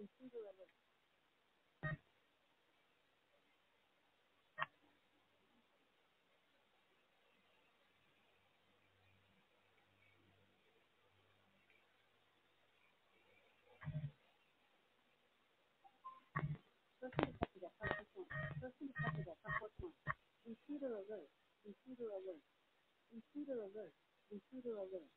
Intruder alert. Person alert. Intruder alert. Intruder alert. Intruder alert.